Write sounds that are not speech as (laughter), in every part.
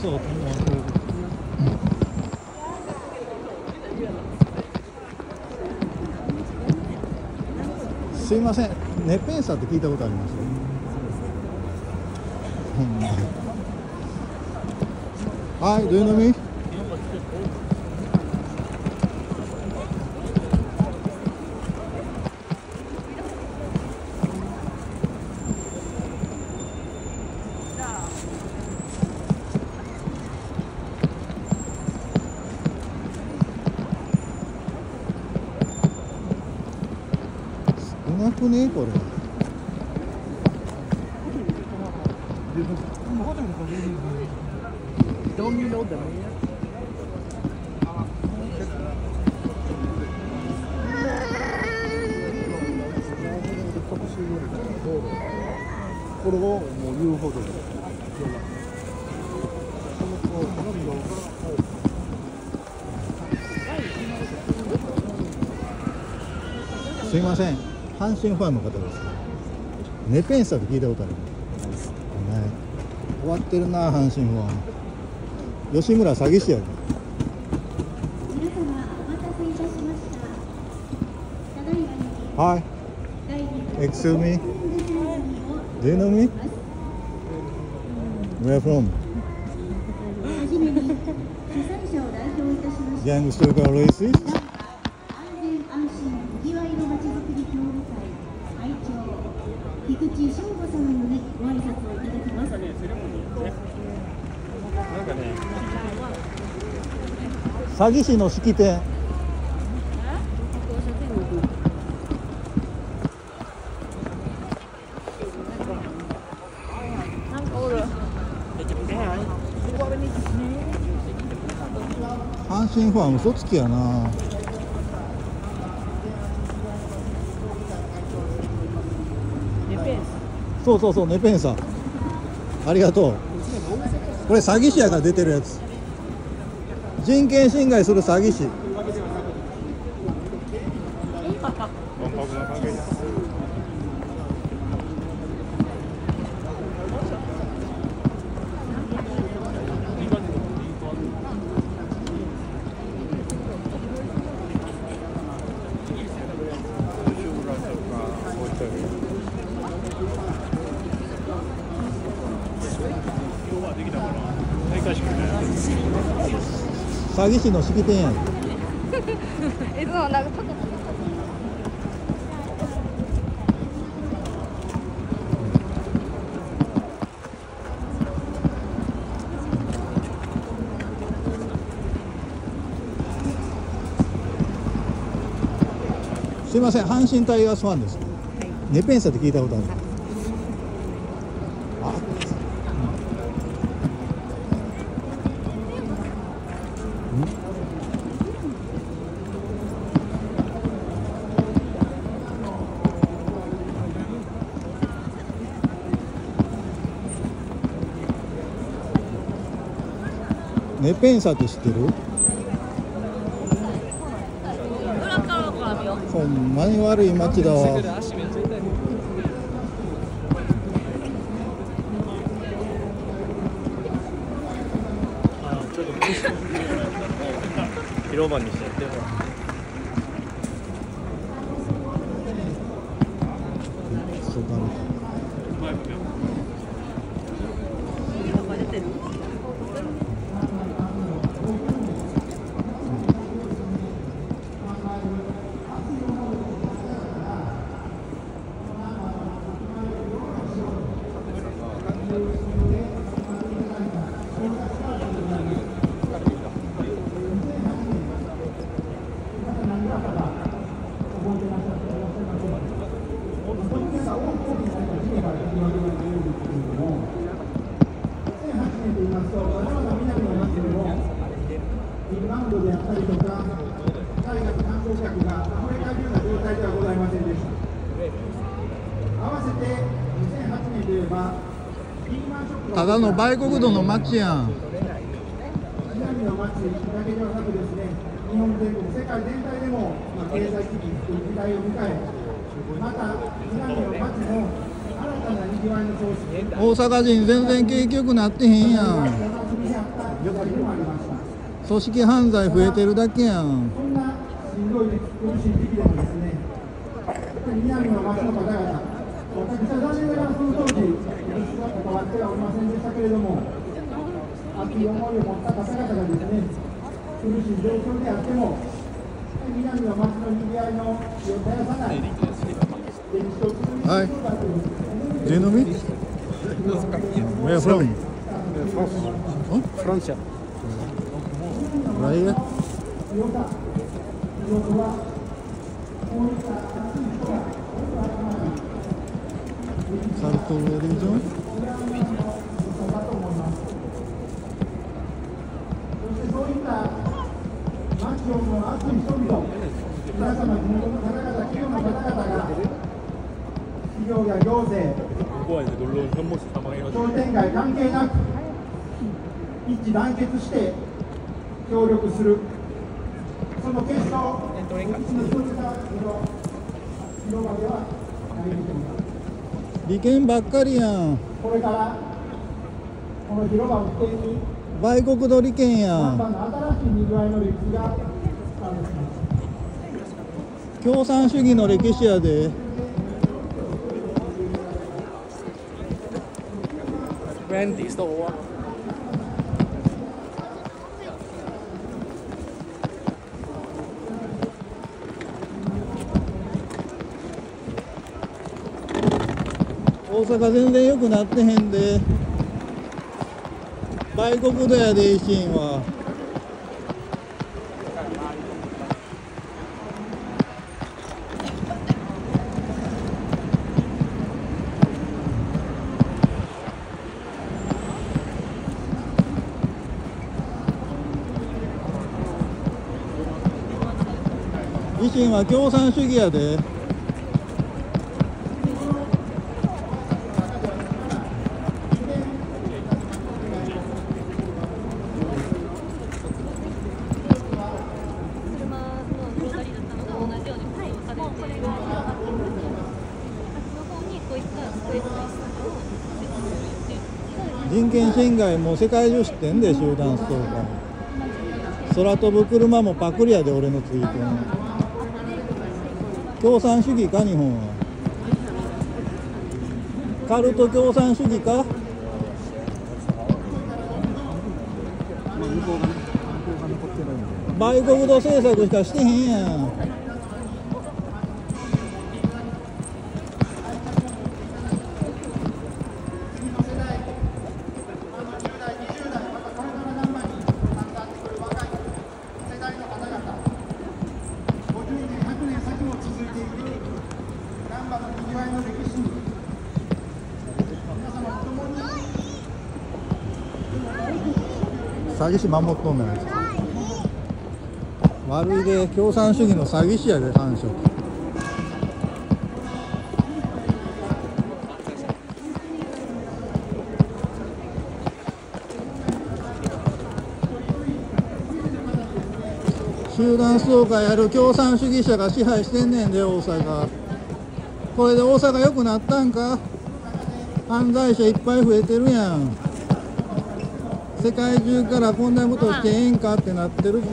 そうすいません。ネペンサって聞いたことあります？うん。はい、do you know me? 少なねこれ。これをもう言うほどすいません。阪神ファンの方ですネペンサって聞いたことある、ね、終わってるな阪神ファン吉村詐欺師や。で皆様お待たせいたしました。ただいまよりはい。第2 Excuse me を Do you know me? Where from? はじめに主催者を代表いたしまして Gangster racist? 安全安心にぎわいのまちづくり協議会会長菊池翔吾様よりご挨拶をいただきますなんかね詐欺師の式典。阪神ファン嘘つきやな。そうそうそうネペンサ。ありがとう。これ詐欺師やから出てるやつ。人権侵害する詐欺師。詐欺師の式典やんえ、そう、なんか、すいません阪神タイガースファンですはいネペンサって聞いたことあるネペンサって知ってる？ほんまに悪い街だわあちょっと広場にしてやってもそうかインバウンドであったりとか、海外の観光客が溢れ返るような状態ではございませんでした。合わせて2008年といえば、リーマンショックがただの売国度の街やん。南の町だけではなくですね、日本全国、世界全体でも、まあ、経済危機という時代を迎え、また南の町の新たなにぎわいの創出、大阪人全然景気よくなってへんやん。組織犯罪増えてるだけやん。そんなしんどい苦しい時期でもですね南の町の方々私は残念ながらその当時関わってはおりません。けれども、熱い思いを持った方々がですね、苦しい状況であっても、南の町のにぎわいの気を絶やさない、歴史を作りに行くことだという Where are from? France. Huh? France. Here? 今日も秋人々皆様地元の方々企業の方々が企業や行政商店街関係なく一致団結して協力するその結果を打ち結つだこの広場では嘆いています利権ばっかりやん。これからこの広場を起点に売国土利権や新しいにぎわいの歴史が共産主義の歴史やで。大阪全然良くなってへんで。売国だやで維新は維新は共産主義やで車のロータリーだったのが同じように、もうこれが、あの方にこういったスペースの一角を設置するっていう。人権侵害も世界中知ってんで集団ストーカー空飛ぶ車もパクリやで俺のツイートに共産主義か日本は。カルト共産主義か？売国土政策しかしてへんやん50年、100年先も続いていく難波のにぎわいの歴史に皆様と共に詐欺師守っとんねんあいつ悪いで共産主義の詐欺師やで三色。集団ストーカーやる共産主義者が支配してんねんで大阪。これで大阪良くなったんか？犯罪者いっぱい増えてるやん。世界中からこんなことしてええんかってなってるぞ。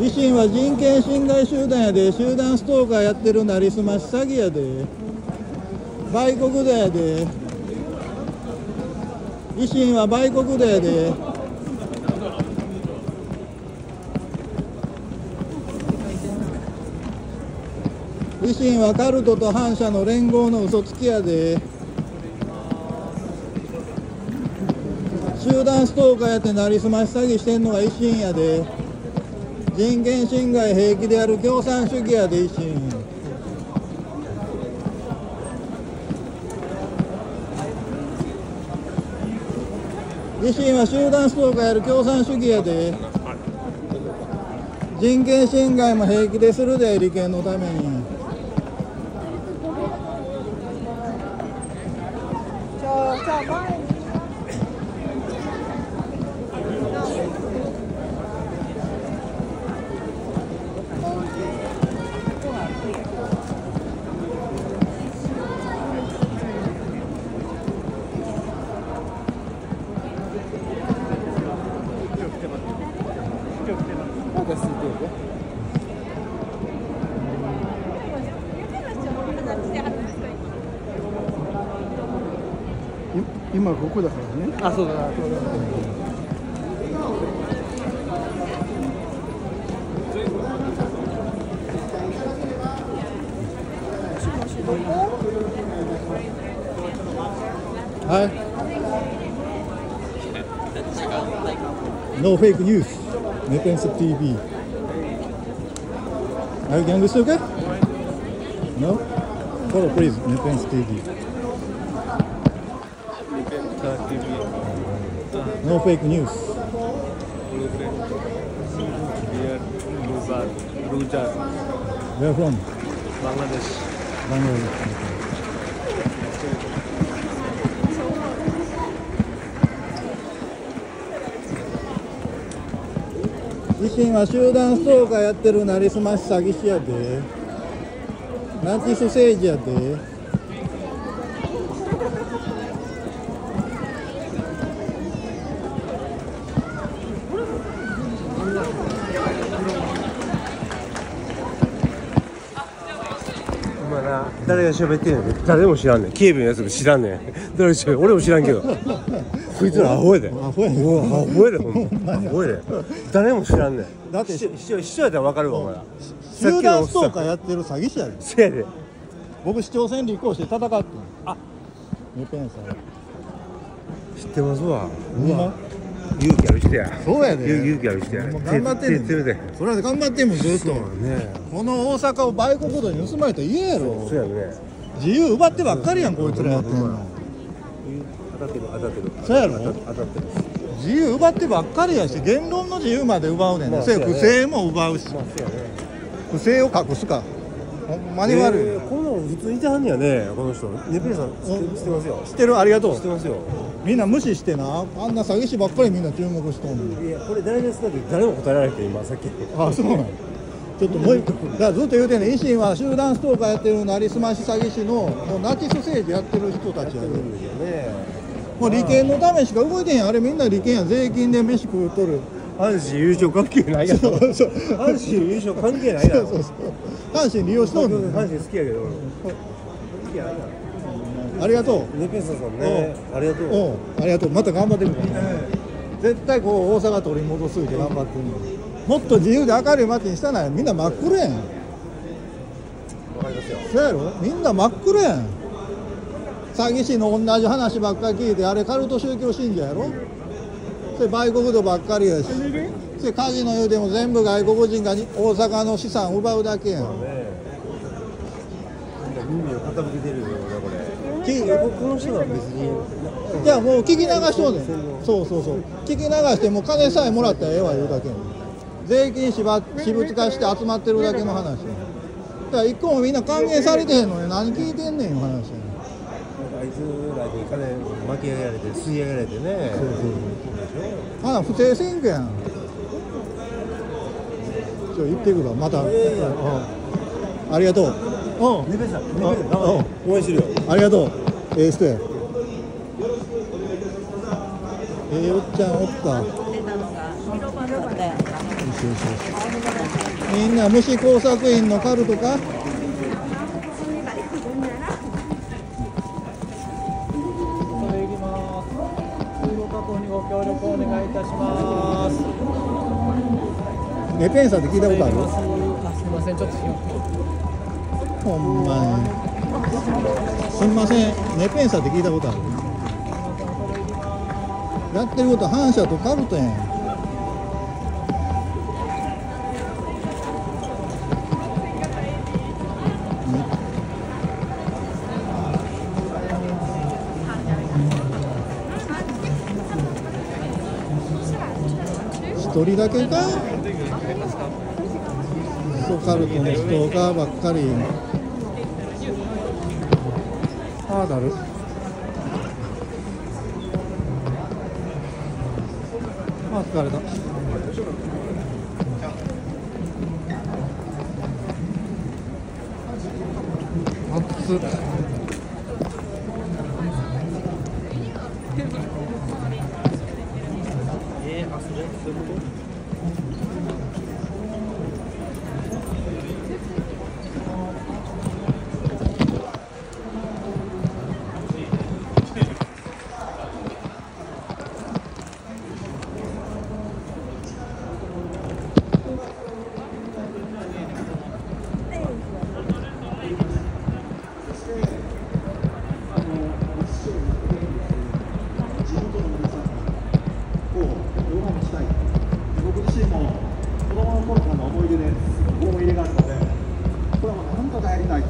維新は人権侵害集団やで集団ストーカーやってるなりすまし詐欺やで。売国だやで。維新は売国だやで。維新はカルトと反社の連合の嘘つきやで。集団ストーカーやってなりすまし詐欺してんのが維新やで。人権侵害平気でやる共産主義やで維新維新は集団ストーカーやる共産主義やで。人権侵害も平気でするで利権のために。あそうだなそうだはい No fake news ネペンス TV Are you going to okay? No? Follow please ネペンス TV ノーフェイクニュース。自身は集団ストーカーやってるなりすまし詐欺師やでナチス政治やで。喋って誰も知らんねん。のやつも知らんねん。誰も知らん。俺も知らんけど。こいつらアホやで。アホやねうわアホやでほんま。アホやで。誰も知らんねん。だって一緒一緒一緒やったら分かるわお前ら集団ストーカーやってる詐欺師やで。せやで。僕市長選立候補して戦ってんあ。ネペンさん。知ってますわ。ほんま？勇気ある人や。そうやで。勇勇気ある人や。頑張ってんねん。それで頑張ってんもんずっと。ねこの大阪を売国土に盗まれたら嫌やろ。そうやね自由奪ってばっかりやんこいつらや。ってんの当たってる当たってる。そうやろ当たってる。自由奪ってばっかりやし言論の自由まで奪うねんね、まあ不正も奪うし。まあね。不正を隠すかほんまに悪い、えーこんなの普通にいてはんねやねこの人。ネペイさん知ってますよ。知ってるありがとう。知ってますよ。みんな無視してな。あんな詐欺師ばっかりみんな注目しとんのいやこれ誰ですかって誰も答えられて今さっきあそうなのちょっともうだからずっと言うてんねん維新は集団ストーカーやってるなりすまし詐欺師のもうナチス政治やってる人たちやでね。もう利権のためしか動いてへんやん。あれみんな利権や税金で飯食うとる阪神優勝関係ないやろ。そうそう。阪神優勝関係ないやろ。そうそうそう。阪神利用しとんの阪神好きやけど。好きやなありがとう。ネペサさんね。ありがとう。ありがとう。また頑張ってくれ、絶対こう大阪取り戻すって頑張ってんのもっと自由で明るい街にしたない。みんな真っ黒やん。わかりますよ。そうやろ？みんな真っ黒やん。詐欺師の同じ話ばっかり聞いてあれカルト宗教信者やろ？それ売国土ばっかりやし。それカジノ言うても全部外国人がに大阪の資産奪うだけやん。ねなんか耳を傾けてるよなこれ。きいやここの人は別にじゃあもう聞き流しとんねん。そうそうそう。聞き流してもう金さえもらったらええわ言うだけやん。税金しば私物化して集まってるだけの話やん。だから一個もみんな還元されてへんのに何聞いてんねんいう話やん。あいつらに金巻き上げられて吸い上げられてねあら不正選挙やんちょ行ってくるわ。また、うんありがとう。うん。応援してるよ。ありがとう。ええ人や。ええおっちゃんおった。みんな虫工作員のカルトか？ネペンサって聞いたことある？あ、すみません、ちょっと。ほんまに。すんません。ネペンサって聞いたことある？やってることは反社とカルトやん。一人だけか？ソカルトのストーカーばっかり。ああだるあ疲れた。熱っを持ちたい僕自身も子供の頃からの思い出ですごく思い入れがあるのでこれはもう何とかやりたい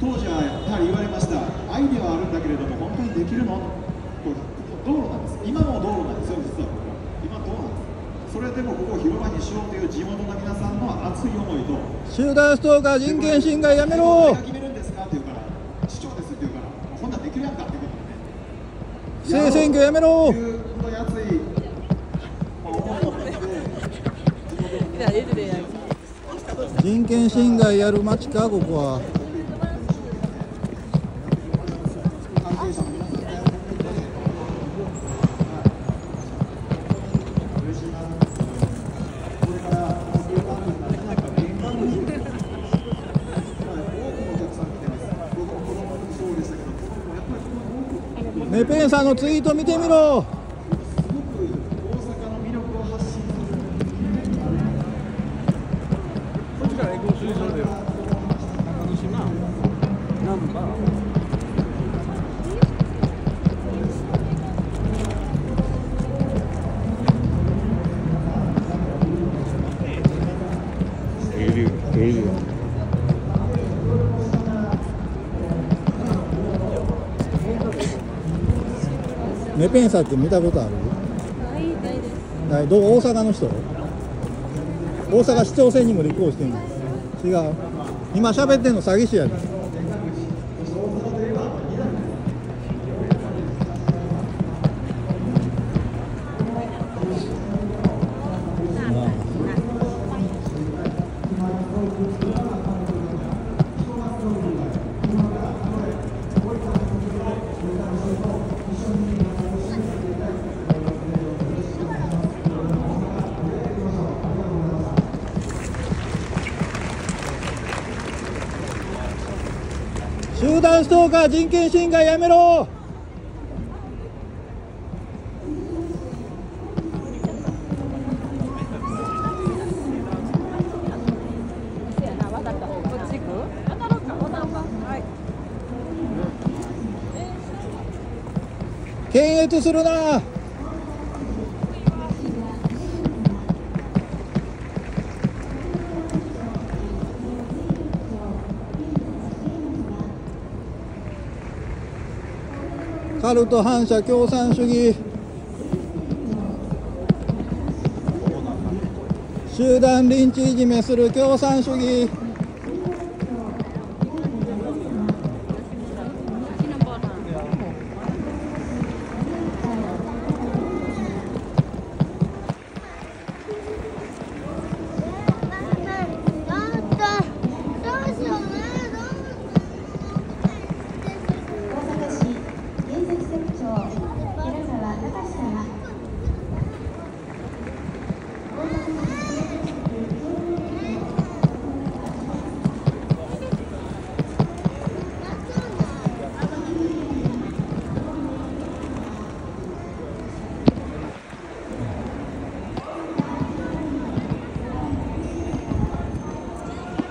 当時はやはり言われましたアイデアはあるんだけれども本当にできるのこれ道路なんです今も道路なんですよ実はここ今道路なんですそれでもここを広場にしようという地元の皆さんの熱い思いと集団ストーカー人権侵害やめろ。決めるんですかって言うから市長ですって言うからこんなんできるやんかってことでね。不正選挙やめろ。い人権侵害やる街かここは関係者の皆さんがやってくれて嬉しいなこれからこういう番組にならないから玄関口に多くのお客さん来てます僕も子供の時そうでしたけど子供もやっぱり多くネペンさんのツイート見てみろ。ネペンサって見たことある？ないどう？大阪の人？大阪市長選にも立候補してんの？違う。今喋ってんの詐欺師やで。集団ストーカー人権侵害やめろ検閲するなカルト反社共産主義。集団リンチいじめする共産主義。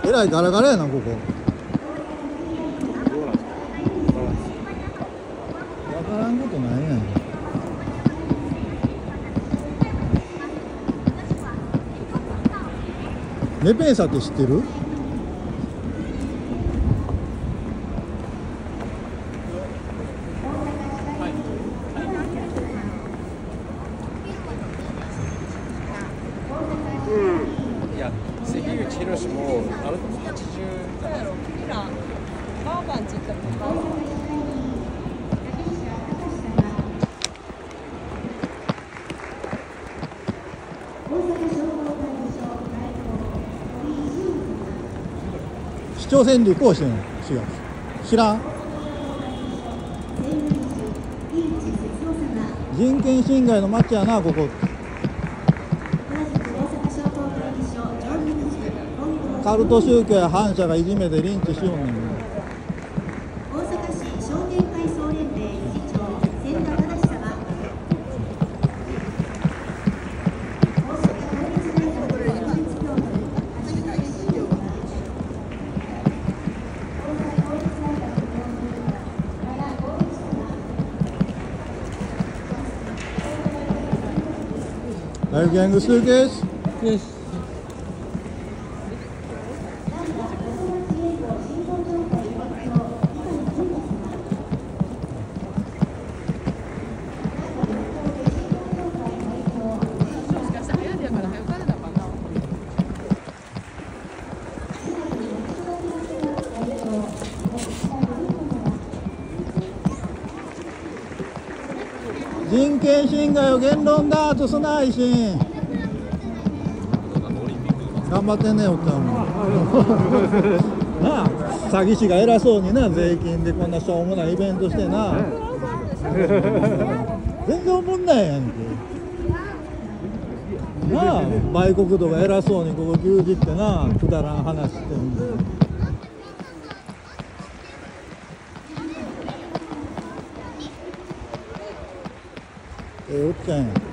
えらいガラガラやなここ。わからんことないやん。ネペンサって知ってるいや関口宏もあの時80そうやろ今バーバンチ行ったもんバーバン市長選立候補してるの4月知らん。人権侵害の街やなここ。カルト宗教や反社がいじめでリンチしようねん。光一様 Are you getting the suitcase? Yes. 人権侵害を言論だとすな維新頑張ってねおっちゃんも。(laughs) なあ詐欺師が偉そうにな税金でこんなしょうもないイベントしてな。全然おもんないやんけ。なあ売国度が偉そうにここ牛耳ってなくだらん話してんでええおっちゃんや。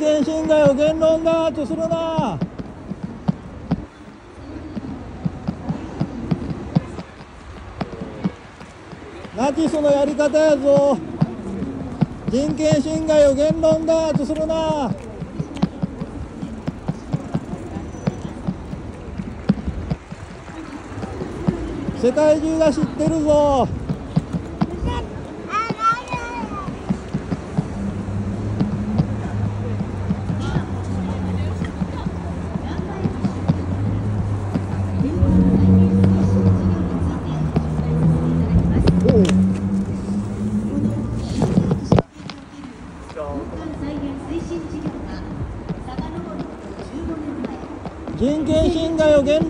権侵害を言論だとするな。ナチスのやり方やぞ。人権侵害を言論だとするな。世界中が知ってるぞ。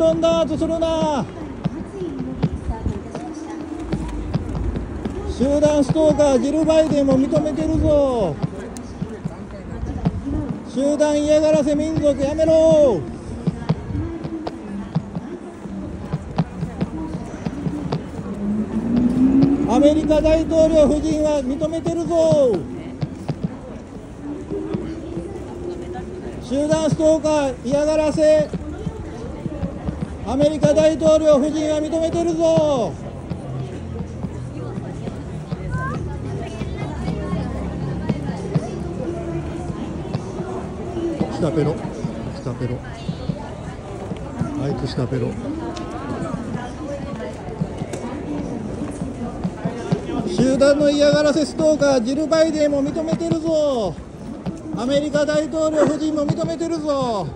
害を言論だとするな。集団ストーカージル・バイデンも認めてるぞ。集団嫌がらせ民族やめろ。アメリカ大統領夫人は認めてるぞ。集団ストーカー嫌がらせ。アメリカ大統領夫人は認めてるぞ。下ペロ。下ペロ。あいつ下ペロ。集団の嫌がらせストーカージル・バイデンも認めてるぞ。アメリカ大統領夫人も認めてるぞ。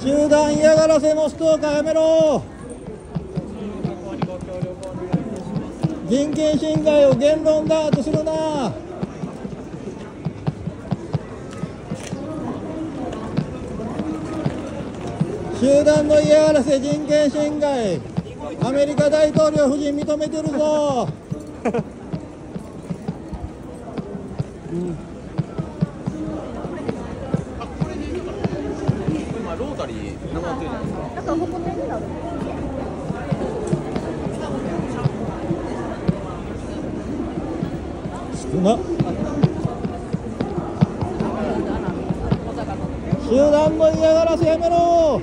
集団嫌がらせのストーカーやめろ。人権侵害を言論だとするな。集団の嫌がらせ人権侵害。アメリカ大統領夫人認めてるぞ。(laughs) 少な。集団の嫌がらせやめろ。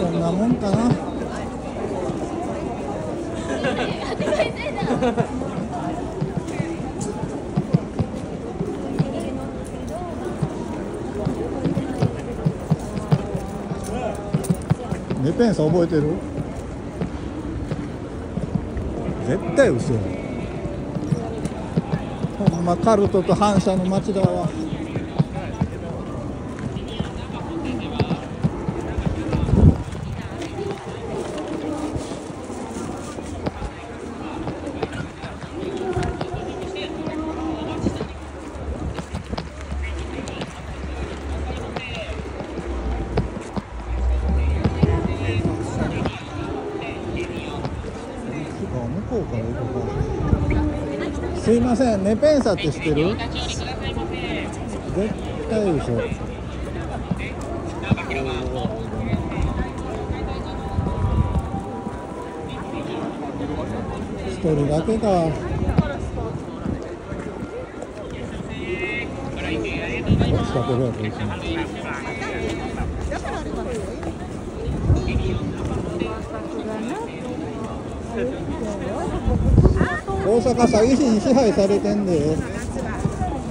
こんなもんかなネペンさ覚えてる？絶対嘘やほんまカルトと反射の町だわません。ネペンサって知ってる？絶対嘘。一人だけか。落ちたてるやつですね大阪詐欺師に支配されてんで。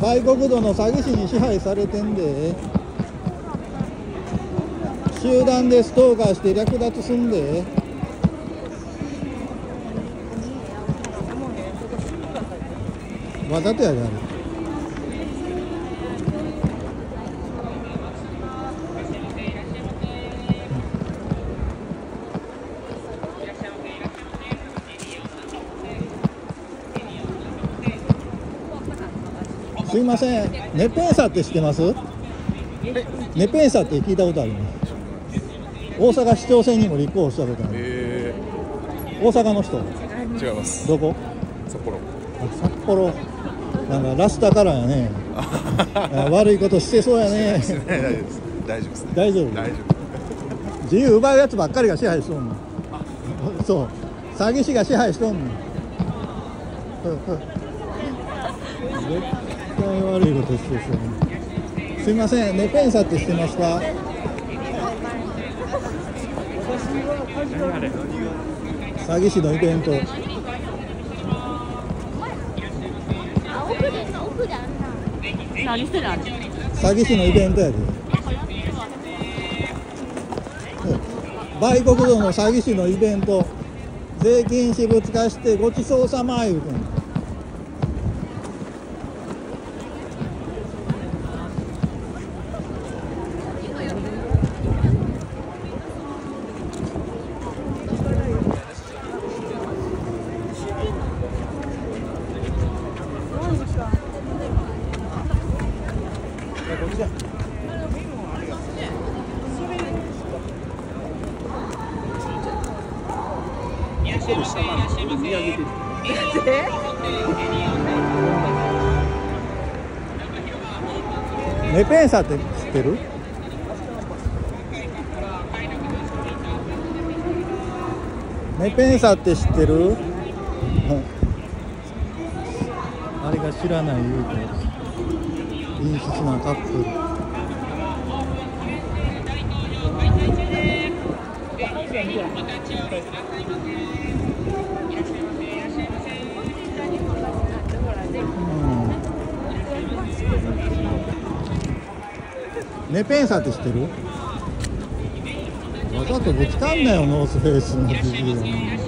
外国土の詐欺師に支配されてんで。集団でストーカーして略奪すんで。わざとやであれ。すいません。ネペンサって知ってます？ネペンサって聞いたことあります大阪市長選にも立候補したことある。え大阪の人？ー、違います。どこ？札幌。あ札幌。なんかラスタカラーやね。あ (laughs) 悪いことしてそうやね。大丈夫です。大丈夫ですね。大丈夫？大丈自由奪うやつばっかりが支配しとんの。そう。詐欺師が支配しとんの。絶対悪いことしてそうすいませんネペンサって知ってますか？詐欺師のイベント。詐欺師のイベントやで。売国道の詐欺師のイベント。税金私物化してごちそうさま言うてんネペンサって知ってる？ネペンサって知ってる？うん。あれが知らない言うて。陰湿なカップルネペンサって知ってる？わざとぶつかんなよノースフェイスのビデオに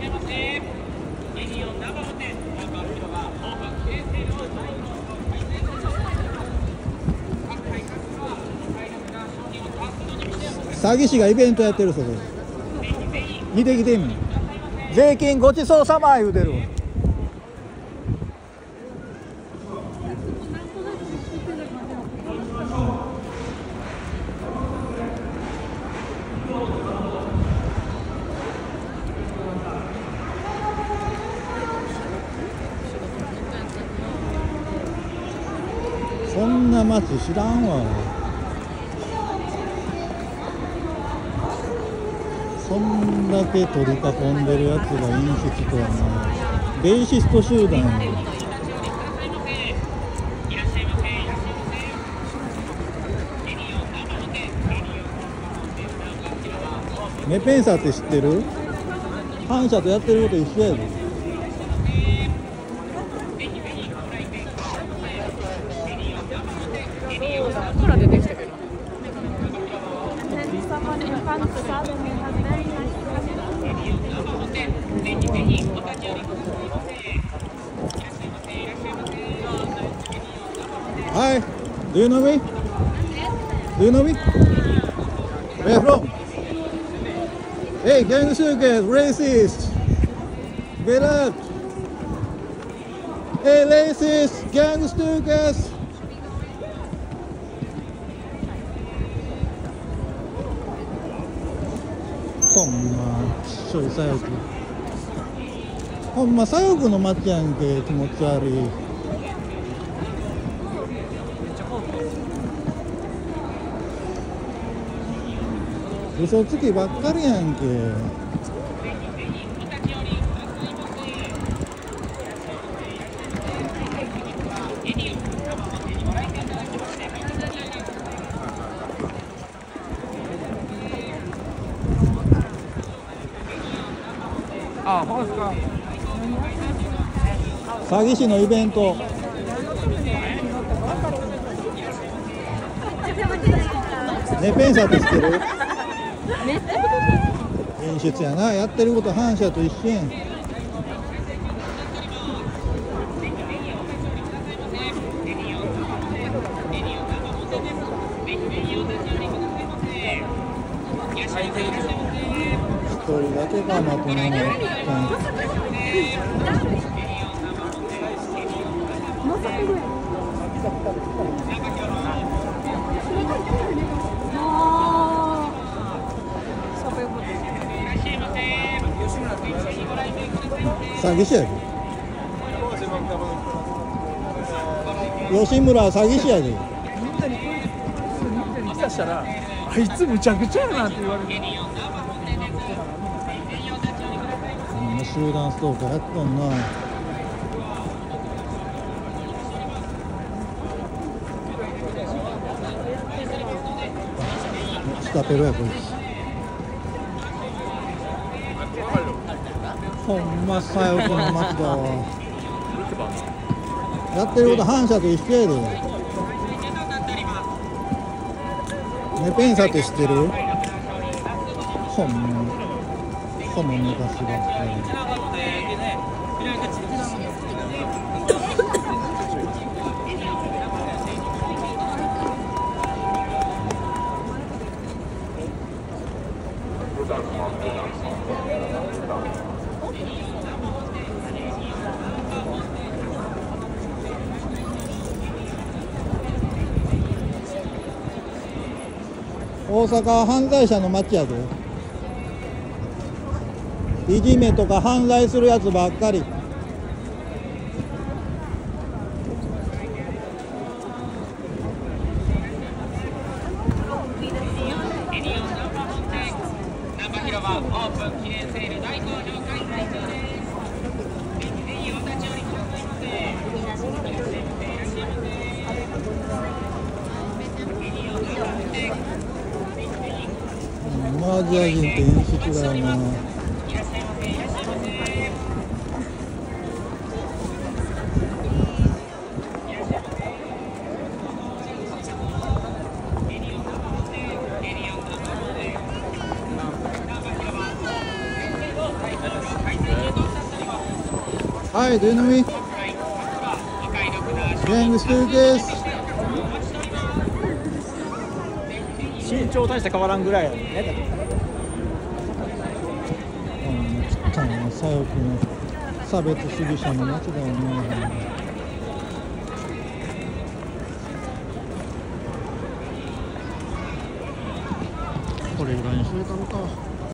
詐欺師がイベントやってるそこ見てきてみ。税金ごちそうさま言うてるわそんな街知らんわそんだけ取り囲んでるやつが隕石とはな。ベーシスト集団。やネペンサーって知ってる？反社とやってること一緒やで。Hi, do you know me? Do you know me? Where from? Hey, gang racist! Get up! Hey, racist, gang! ほんま、きっしょい左翼。ほんま、左翼の街やんけ、気持ち悪い。嘘つきばっかりやんけ詐欺師のイベント。ネペンサーって知ってる？演出やな。やってること反社と一緒やん。一人だけかまとめな詐欺師やで吉村は詐欺師やでみんなにみんなに来たしたらあいつむちゃくちゃやなって言われるうん集団ストーカーやっとんな下ペロやこいつほんま左翼の松だわやってること反社と一緒やでネペンサって知ってるほんまこの昔ばっかり大阪は犯罪者の街やで。いじめとか犯罪するやつばっかり。うんアジア人って演出だよな。はい do you know me? James Lucas 身長大して変わらんぐらいやね左翼の差別主義者の街だよね。これぐらいに。しといたのか